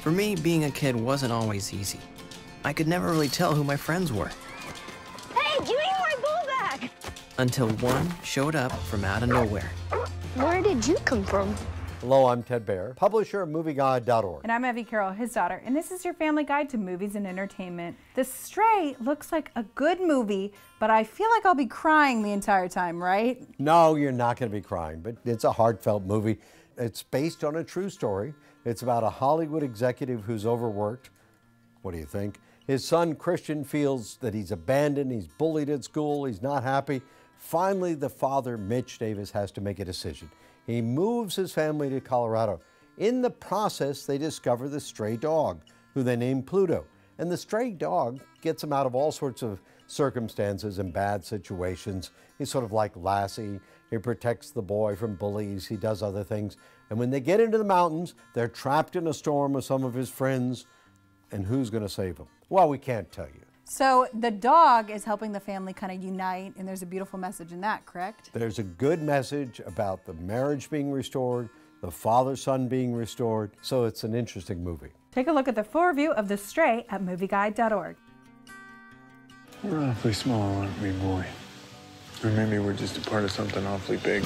For me, being a kid wasn't always easy. I could never really tell who my friends were. Hey, give me my ball back! Until one showed up from out of nowhere. Where did you come from? Hello, I'm Ted Baehr, publisher of MovieGuide.org. And I'm Evie Carroll, his daughter, and this is your family guide to movies and entertainment. The Stray looks like a good movie, but I feel like I'll be crying the entire time, right? No, you're not going to be crying, but it's a heartfelt movie. It's based on a true story. It's about a Hollywood executive who's overworked. What do you think? His son Christian feels that he's abandoned, he's bullied at school, he's not happy. Finally, the father, Mitch Davis, has to make a decision. He moves his family to Colorado. In the process, they discover the stray dog, who they name Pluto. And the stray dog gets him out of all sorts of circumstances and bad situations. He's sort of like Lassie. He protects the boy from bullies. He does other things. And when they get into the mountains, they're trapped in a storm with some of his friends. And who's going to save them? Well, we can't tell you. So the dog is helping the family kind of unite, and there's a beautiful message in that, correct? There's a good message about the marriage being restored, the father son being restored, so it's an interesting movie. Take a look at the full review of The Stray at movieguide.org. We're awfully small, aren't we, boy? Or maybe we're just a part of something awfully big.